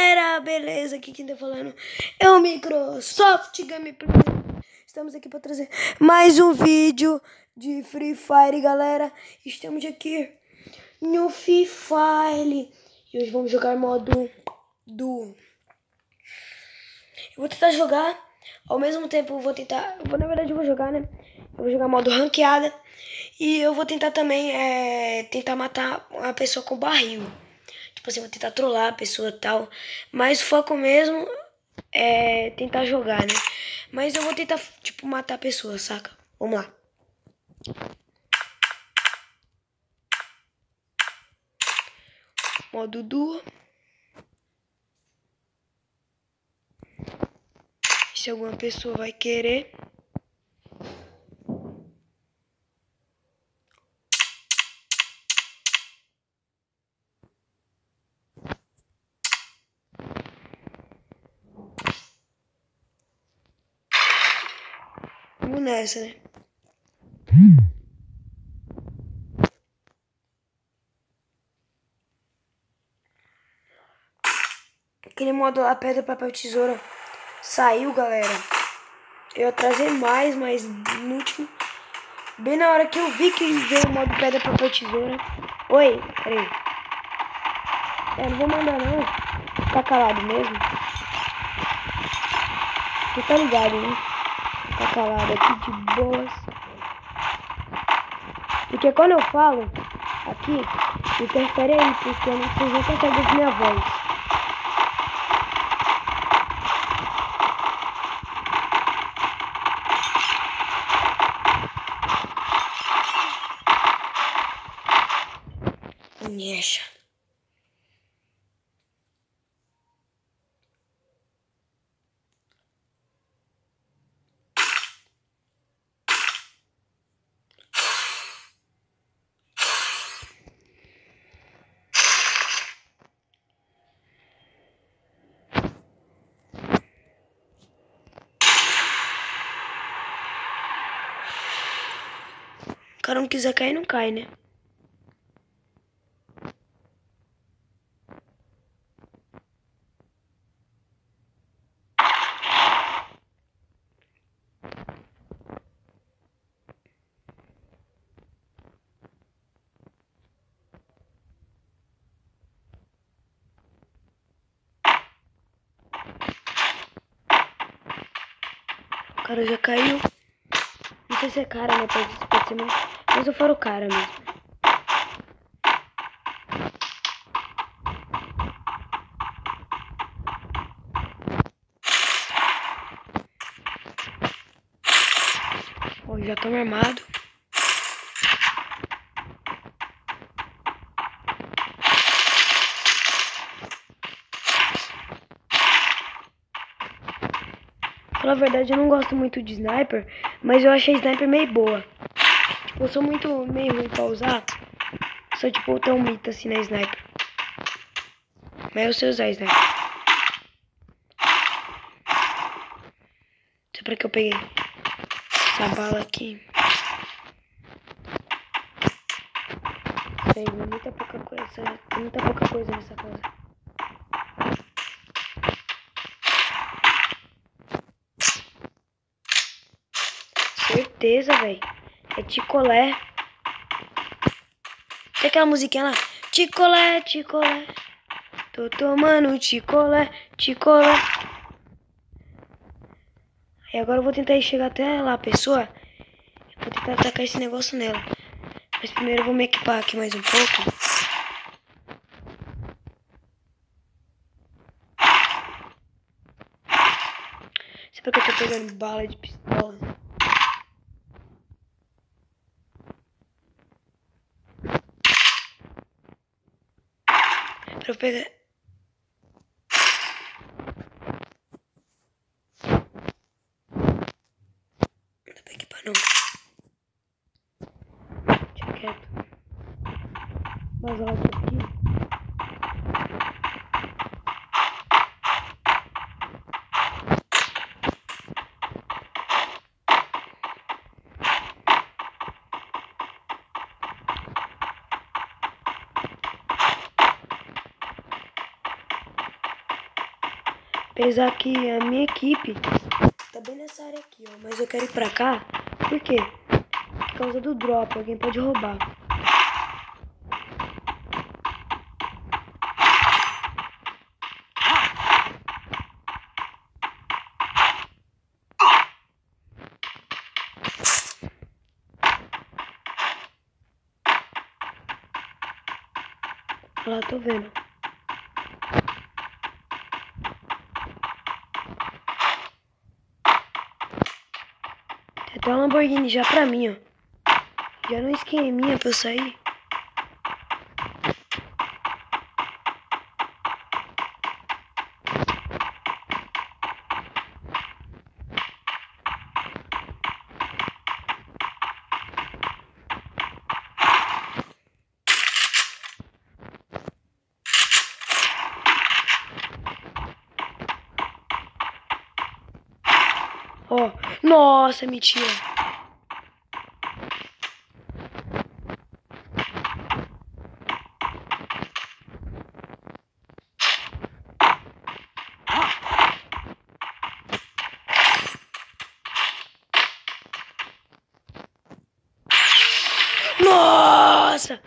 galera, beleza? Aqui quem tá falando é o Microsoft Gameplay. Estamos aqui para trazer mais um vídeo de Free Fire, galera. Estamos aqui no Free Fire e hoje vamos jogar modo do. Eu vou tentar jogar ao mesmo tempo. Vou tentar, eu vou, na verdade, eu vou jogar, né? Eu vou jogar modo ranqueada e eu vou tentar também é, tentar matar uma pessoa com barril. Tipo assim, vou tentar trollar a pessoa e tal. Mas o foco mesmo é tentar jogar, né? Mas eu vou tentar, tipo, matar a pessoa, saca? Vamos lá. Modo duo. Se alguma pessoa vai querer. Vamos nessa, né? Aquele modo lá, pedra, papel, tesoura, saiu, galera. Eu atrasei mais, mas no último... Bem na hora que eu vi que veio o modo pedra, papel, tesoura. Oi, peraí. É, não vou mandar não. Ficar calado mesmo. Você tá ligado, né? Ficar calado aqui de boas. Porque quando eu falo aqui, interfere aí, porque vocês não conseguem ouvir minha voz. Nhecha. O cara não quiser cair, não cai, né? Cara já caiu. Não sei se é cara, né? Pode, pode ser mais. Mas eu for o cara mesmo. Ó, já estamos armados. Falar a verdade, eu não gosto muito de sniper, mas eu achei sniper meio boa. Eu sou muito meio ruim pra usar. Sou tipo tão mito assim na sniper. Mas eu sei usar sniper. Só pra que eu peguei essa bala aqui. Sei, muita pouca coisa. Tem muita pouca coisa nessa coisa. Certeza, velho. É ticolé. Tem aquela musiquinha lá. Ticolé, ticolé. Tô tomando ticolé, ticolé. E agora eu vou tentar chegar até lá, pessoa. Eu vou tentar atacar esse negócio nela. Mas primeiro eu vou me equipar aqui mais um pouco. Sei porque eu tô pegando bala de pistola. Pra Apesar que a minha equipe tá bem nessa área aqui, ó. Mas eu quero ir pra cá. Por quê? Por causa do drop. Alguém pode roubar. Lá, tô vendo. Tem até uma Lamborghini já pra mim, ó. Já não esqueminha pra eu sair. Nossa, mentira. Nossa!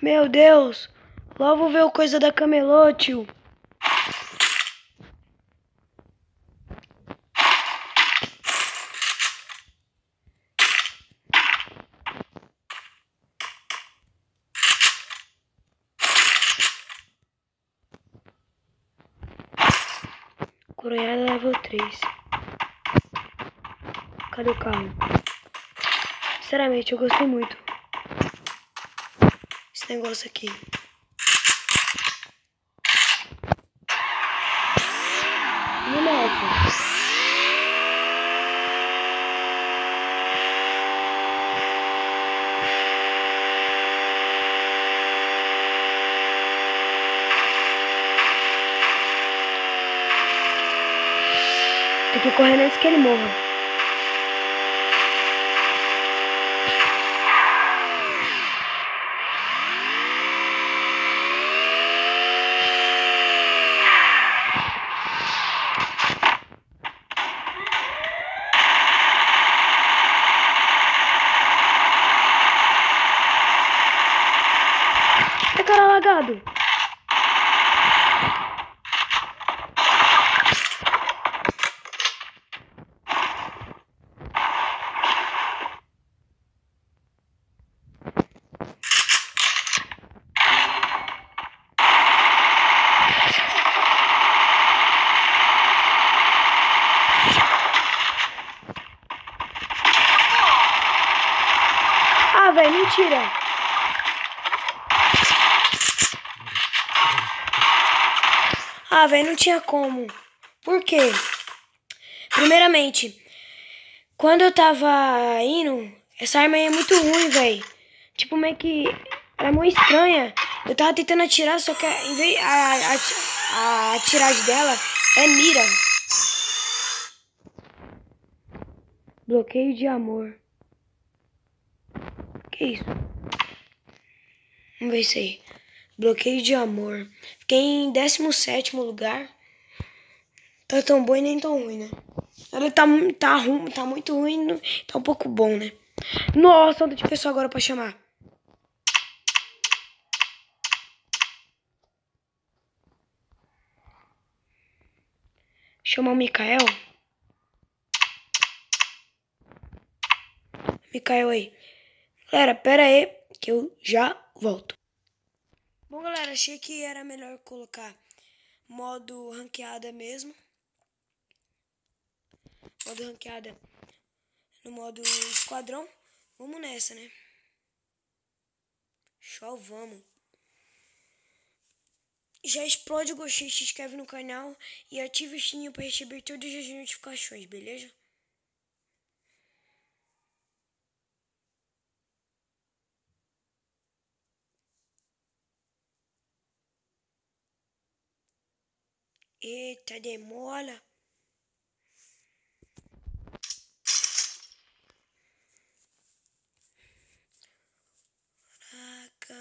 Meu Deus! Lá vou ver o coisa da camelô, tio. Level 3. Cadê o carro? Sinceramente, eu gostei muito. Esse negócio aqui. E nessa? Tem que correr antes que ele morra. É cara lagado. Ah, velho, mentira. Ah, velho, não tinha como. Por quê? Primeiramente, quando eu tava indo, essa arma aí é muito ruim, velho. Tipo, meio que era muito estranha. Eu tava tentando atirar, só que em vez a, a, a atiragem dela é mira. Bloqueio de amor. Que isso? Vamos ver isso aí. Bloqueio de amor. Fiquei em 17 lugar. Tá tão bom e nem tão ruim, né? Ela tá, tá, ru- tá muito ruim, tá um pouco bom, né? Nossa, onde de pessoa agora pra chamar? Chamar o Mikael? Mikael aí. Galera, pera aí que eu já volto. Bom, galera, achei que era melhor colocar modo ranqueada mesmo. Modo ranqueada no modo esquadrão. Vamos nessa, né? Show, vamos. Já explode o gostei, se inscreve no canal e ativa o sininho para receber todas as notificações, beleza? Eita, demora. Caraca.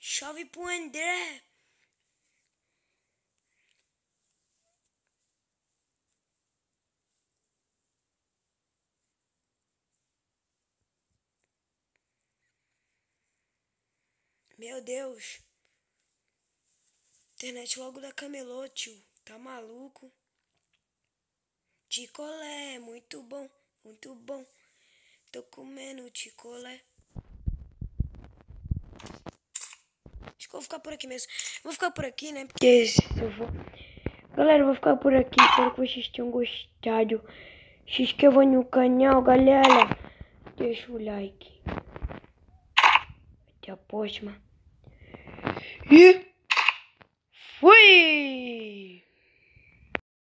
Chove pro André. Meu Deus. Internet logo da camelô, tio. Tá maluco? Ticolé, muito bom, muito bom. Tô comendo ticolé. Acho que eu vou ficar por aqui mesmo. Vou ficar por aqui, né? Porque se eu vou... Galera, eu vou ficar por aqui. Espero que vocês tenham gostado. Se inscrevam no canal, galera. Deixa o like. Até a próxima. E fui!